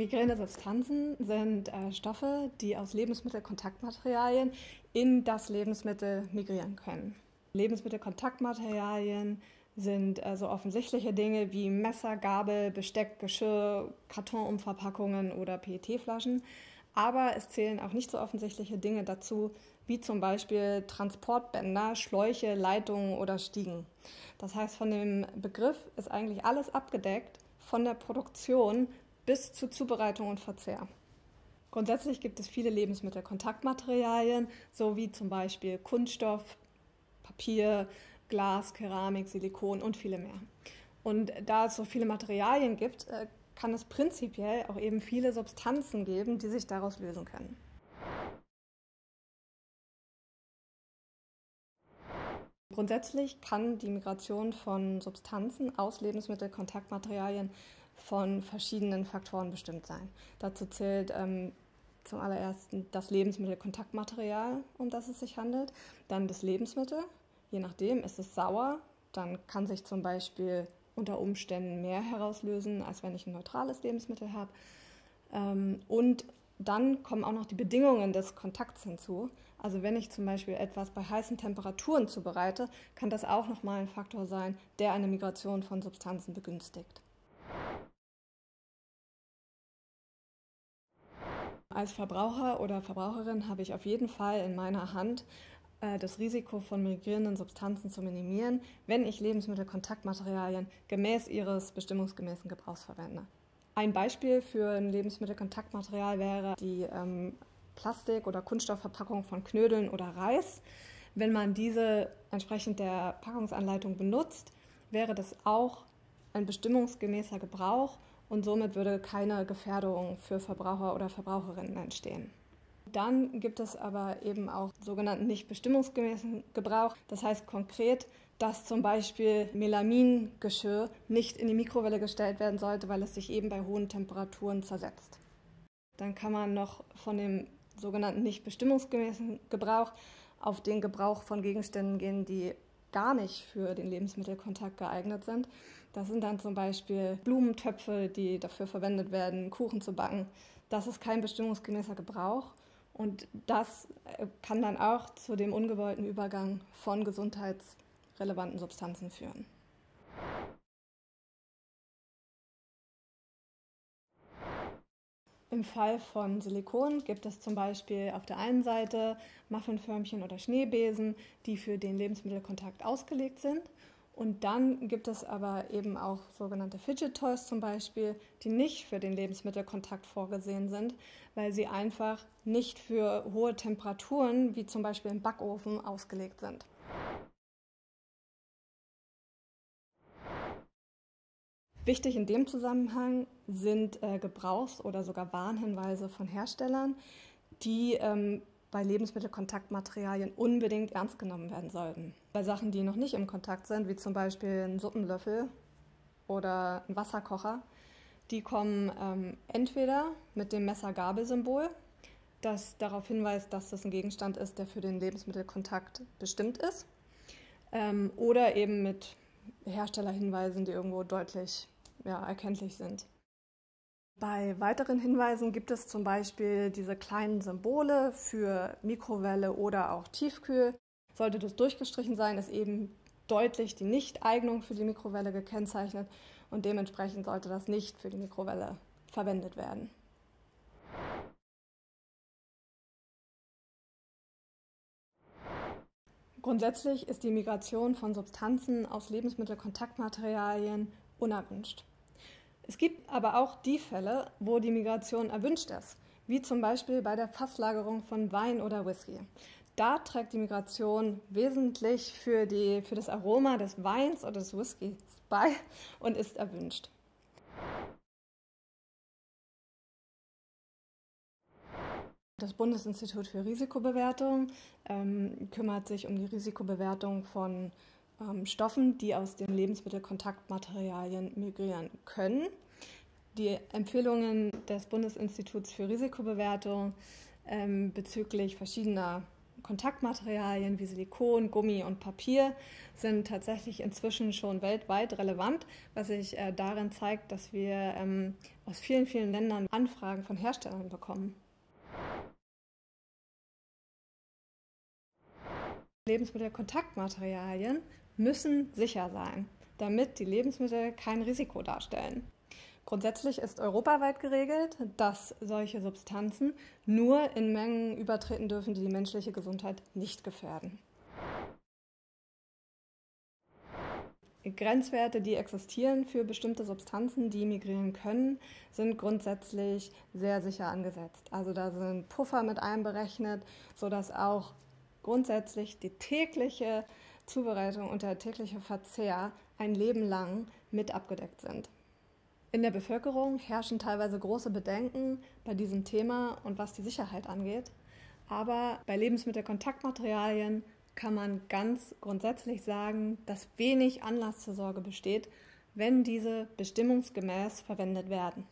Migränesubstanzen sind äh, Stoffe, die aus Lebensmittelkontaktmaterialien in das Lebensmittel migrieren können. Lebensmittelkontaktmaterialien sind also offensichtliche Dinge wie Messer, Gabel, Besteck, Geschirr, Kartonumverpackungen oder PET-Flaschen. Aber es zählen auch nicht so offensichtliche Dinge dazu, wie zum Beispiel Transportbänder, Schläuche, Leitungen oder Stiegen. Das heißt, von dem Begriff ist eigentlich alles abgedeckt, von der Produktion bis zur Zubereitung und Verzehr. Grundsätzlich gibt es viele Lebensmittelkontaktmaterialien, so wie zum Beispiel Kunststoff, Papier, Glas, Keramik, Silikon und viele mehr. Und da es so viele Materialien gibt, äh, kann es prinzipiell auch eben viele Substanzen geben, die sich daraus lösen können. Grundsätzlich kann die Migration von Substanzen aus Lebensmittelkontaktmaterialien von verschiedenen Faktoren bestimmt sein. Dazu zählt ähm, zum allerersten das Lebensmittelkontaktmaterial, um das es sich handelt, dann das Lebensmittel, je nachdem, ist es sauer, dann kann sich zum Beispiel unter Umständen mehr herauslösen, als wenn ich ein neutrales Lebensmittel habe. Ähm, und dann kommen auch noch die Bedingungen des Kontakts hinzu. Also wenn ich zum Beispiel etwas bei heißen Temperaturen zubereite, kann das auch nochmal ein Faktor sein, der eine Migration von Substanzen begünstigt. Als Verbraucher oder Verbraucherin habe ich auf jeden Fall in meiner Hand, äh, das Risiko von migrierenden Substanzen zu minimieren, wenn ich Lebensmittelkontaktmaterialien gemäß ihres bestimmungsgemäßen Gebrauchs verwende. Ein Beispiel für ein Lebensmittelkontaktmaterial wäre die ähm, Plastik- oder Kunststoffverpackung von Knödeln oder Reis. Wenn man diese entsprechend der Packungsanleitung benutzt, wäre das auch ein bestimmungsgemäßer Gebrauch und somit würde keine Gefährdung für Verbraucher oder Verbraucherinnen entstehen. Dann gibt es aber eben auch sogenannten nicht bestimmungsgemäßen Gebrauch. Das heißt konkret, dass zum Beispiel Melamingeschirr nicht in die Mikrowelle gestellt werden sollte, weil es sich eben bei hohen Temperaturen zersetzt. Dann kann man noch von dem sogenannten nicht bestimmungsgemäßen Gebrauch auf den Gebrauch von Gegenständen gehen, die gar nicht für den Lebensmittelkontakt geeignet sind. Das sind dann zum Beispiel Blumentöpfe, die dafür verwendet werden, Kuchen zu backen. Das ist kein bestimmungsgemäßer Gebrauch und das kann dann auch zu dem ungewollten Übergang von Gesundheits- relevanten Substanzen führen. Im Fall von Silikon gibt es zum Beispiel auf der einen Seite Muffinförmchen oder Schneebesen, die für den Lebensmittelkontakt ausgelegt sind. Und dann gibt es aber eben auch sogenannte Fidget Toys zum Beispiel, die nicht für den Lebensmittelkontakt vorgesehen sind, weil sie einfach nicht für hohe Temperaturen, wie zum Beispiel im Backofen, ausgelegt sind. Wichtig in dem Zusammenhang sind äh, Gebrauchs- oder sogar Warnhinweise von Herstellern, die ähm, bei Lebensmittelkontaktmaterialien unbedingt ernst genommen werden sollten. Bei Sachen, die noch nicht im Kontakt sind, wie zum Beispiel ein Suppenlöffel oder ein Wasserkocher, die kommen ähm, entweder mit dem Messer-Gabel-Symbol, das darauf hinweist, dass das ein Gegenstand ist, der für den Lebensmittelkontakt bestimmt ist, ähm, oder eben mit Herstellerhinweisen, die irgendwo deutlich ja, erkenntlich sind. Bei weiteren Hinweisen gibt es zum Beispiel diese kleinen Symbole für Mikrowelle oder auch Tiefkühl. Sollte das durchgestrichen sein, ist eben deutlich die Nichteignung für die Mikrowelle gekennzeichnet und dementsprechend sollte das nicht für die Mikrowelle verwendet werden. Grundsätzlich ist die Migration von Substanzen aus Lebensmittelkontaktmaterialien unerwünscht. Es gibt aber auch die Fälle, wo die Migration erwünscht ist, wie zum Beispiel bei der Fasslagerung von Wein oder Whisky. Da trägt die Migration wesentlich für, die, für das Aroma des Weins oder des Whiskys bei und ist erwünscht. Das Bundesinstitut für Risikobewertung ähm, kümmert sich um die Risikobewertung von ähm, Stoffen, die aus den Lebensmittelkontaktmaterialien migrieren können. Die Empfehlungen des Bundesinstituts für Risikobewertung ähm, bezüglich verschiedener Kontaktmaterialien wie Silikon, Gummi und Papier sind tatsächlich inzwischen schon weltweit relevant, was sich äh, darin zeigt, dass wir ähm, aus vielen, vielen Ländern Anfragen von Herstellern bekommen. Lebensmittelkontaktmaterialien müssen sicher sein, damit die Lebensmittel kein Risiko darstellen. Grundsätzlich ist europaweit geregelt, dass solche Substanzen nur in Mengen übertreten dürfen, die die menschliche Gesundheit nicht gefährden. Grenzwerte, die existieren für bestimmte Substanzen, die migrieren können, sind grundsätzlich sehr sicher angesetzt. Also da sind Puffer mit einberechnet, sodass auch grundsätzlich die tägliche Zubereitung und der tägliche Verzehr ein Leben lang mit abgedeckt sind. In der Bevölkerung herrschen teilweise große Bedenken bei diesem Thema und was die Sicherheit angeht. Aber bei Lebensmittelkontaktmaterialien kann man ganz grundsätzlich sagen, dass wenig Anlass zur Sorge besteht, wenn diese bestimmungsgemäß verwendet werden.